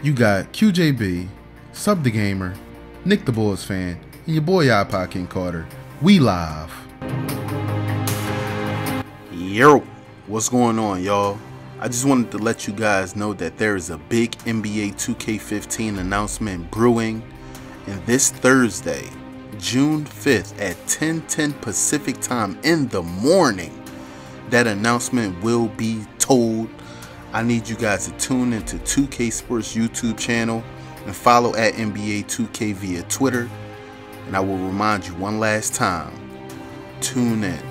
You got QJB, Sub the Gamer, Nick the Bulls fan, and your boy iPod King Carter. We live. Yo, what's going on, y'all? I just wanted to let you guys know that there is a big NBA 2K15 announcement brewing, and this Thursday, June 5th at 10:10 Pacific time in the morning, that announcement will be told. I need you guys to tune into 2K Sports YouTube channel and follow at NBA 2K via Twitter. And I will remind you one last time tune in.